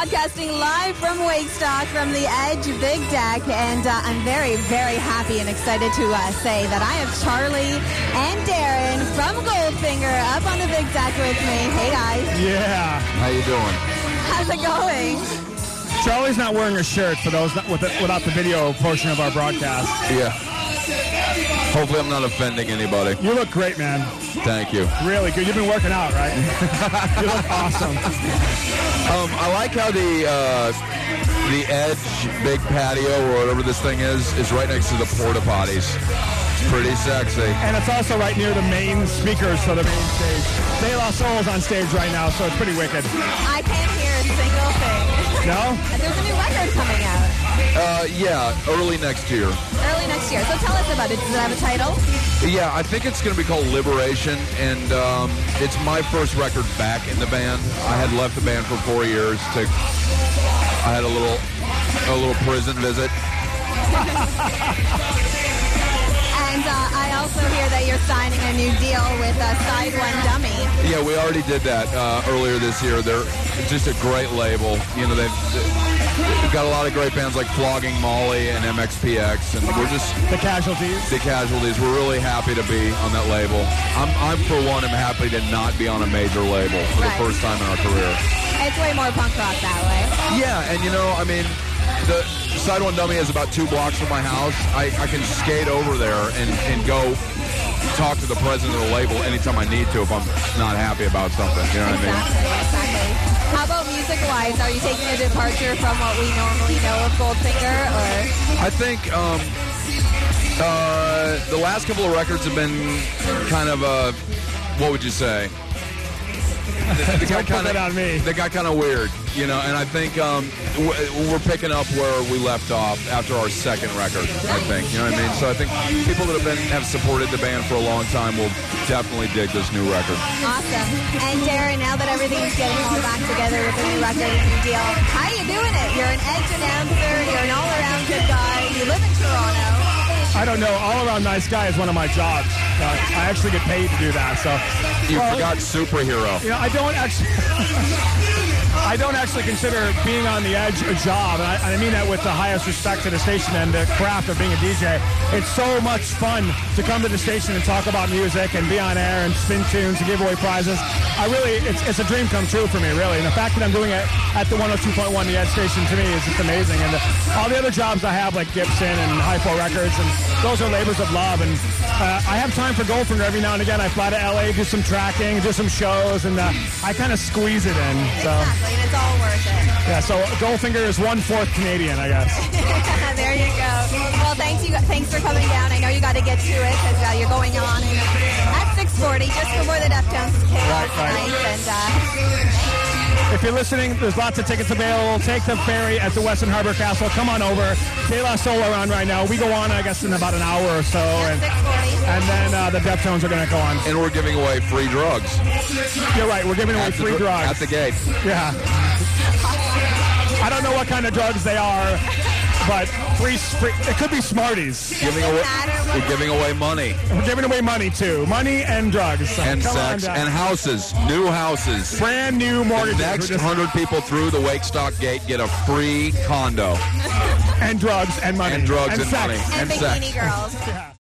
broadcasting live from Wakestock from the Edge Big Deck, and uh, I'm very, very happy and excited to uh, say that I have Charlie and Darrin from Goldfinger up on the Big Deck with me. Hey guys, Yeah. How you doing? how's it going? Charlie's not wearing a shirt for those not, with the, without the video portion of our broadcast. Yeah. Hopefully, I'm not offending anybody. You look great, man. Thank you. Really good. You've been working out, right? you look awesome. Um, I like how the uh, the Edge big patio or whatever this thing is is right next to the porta potties. It's pretty sexy. And it's also right near the main speakers for the main stage. De La Soul's on stage right now, so it's pretty wicked. I can't hear a single thing. No? There's a new record coming out Uh, yeah, early next year. early next year. So tell us about it. Does it have a title? Yeah, I think it's going to be called Liberation, and um, it's my first record back in the band. I had left the band for four years. To I had a little a little prison visit. signing a new deal with uh, Side One Dummy. Yeah, we already did that uh, earlier this year. They're just a great label. You know, they've, they've got a lot of great bands like Flogging Molly and MXPX, and we're just The casualties. the casualties. We're really happy to be on that label. I'm, I'm for one, am happy to not be on a major label for Right. the first time in our career. It's way more punk rock that way. Yeah, and you know, I mean, the Side One Dummy is about two blocks from my house. I, I can skate over there and, and go talk to the president of the label anytime I need to if I'm not happy about something. You know what I mean? Exactly, exactly. How about music-wise? Are you taking a departure from what we normally know of Goldfinger, or I think um, uh, the last couple of records have been kind of uh, what would you say? They, they got Don't kind that on me. They got kind of weird, you know. And I think um, we're picking up where we left off after our second record. I think, you know what I mean. So I think people that have been have supported the band for a long time will definitely dig this new record. awesome? And Darrin, now that everything's getting all back together with the new record and new deal, how are you doing it? You're an edge announcer. You're an all-around good guy. You live in Toronto. I don't know. All around nice guy is one of my jobs. Uh, I actually get paid to do that. So You Well, forgot superhero. You know, I don't actually. I don't actually consider being on the edge a job, and I, I mean that with the highest respect to the station and the craft of being a DJ. It's so much fun to come to the station and talk about music and be on air and spin tunes and give away prizes. I really, it's, it's a dream come true for me, really. And the fact that I'm doing it at the 102.1 The Edge station to me is just amazing. And the, all the other jobs I have, like Gibson and High Hypo Records, and those are labors of love. And uh, I have time for Goldfinger every now and again. I fly to LA, do some tracking, do some shows, and uh, I kind of squeeze it in. So Exactly, and it's all worth it. yeah, so Goldfinger is one fourth Canadian, I guess. there you go. Well, thanks you. Thanks for coming down. I know you got to get to it because uh, you're going on at 6:40 just before the Deftones Right, right. tonight. And uh, If you're listening, there's lots of tickets available. Take the ferry at the Westin Harbor Castle. Come on over. De La Soul are on right now. We go on, I guess, in about an hour or so, and and then uh, the Deftones are going to go on. And we're giving away free drugs You're right. We're giving away at free dr- drugs. at the gate. Yeah. I don't know what kind of drugs they are, but free, free it could be Smarties. Giving away, we're giving away money We're giving away money too. Money and drugs. So and come sex and houses, new houses. brand new The mortgages. next We're just- hundred people through the Wakestock Gate get a free condo and drugs and money and drugs and, sex. money and and sex. bikini girls. Yeah.